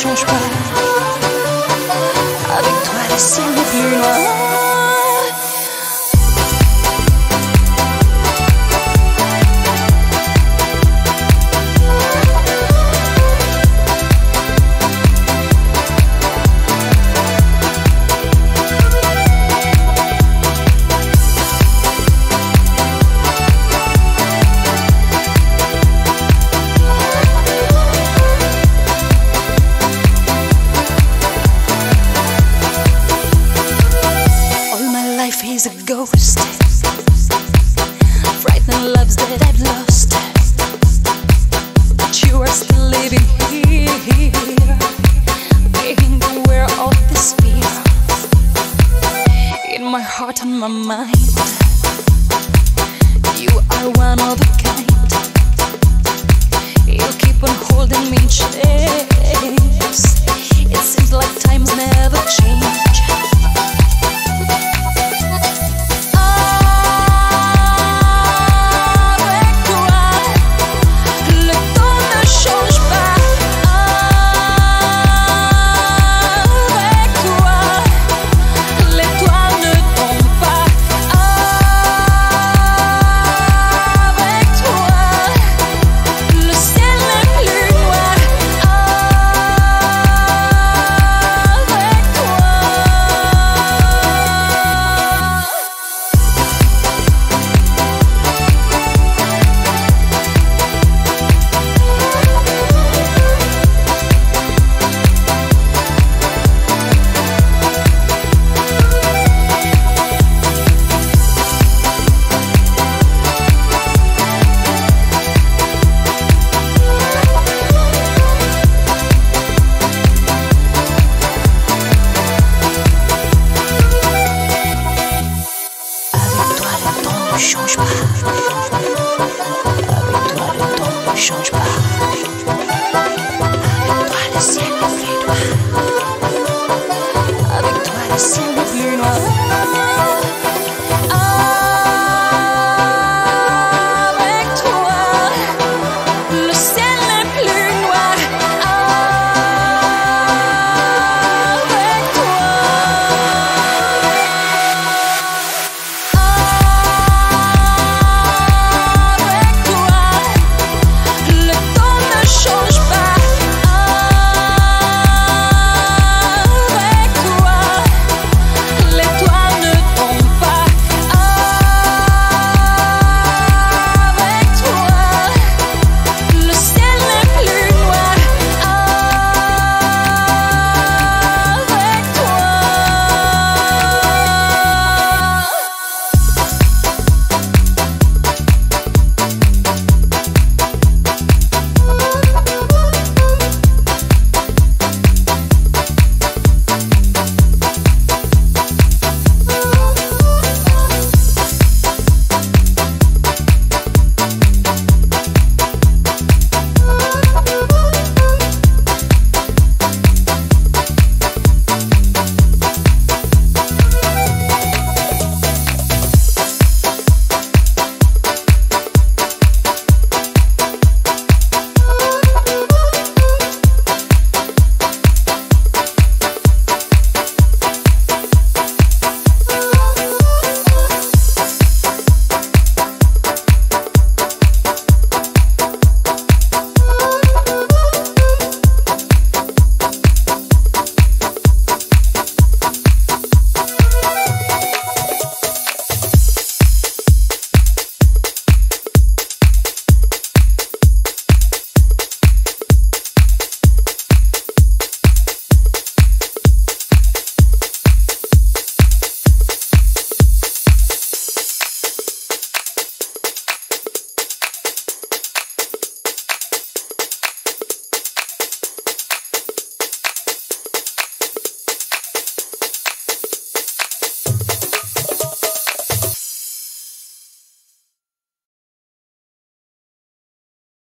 change pas. ghosted. Frightened loves that I've lost. But you are still living here, being aware of this fear in my heart and my mind.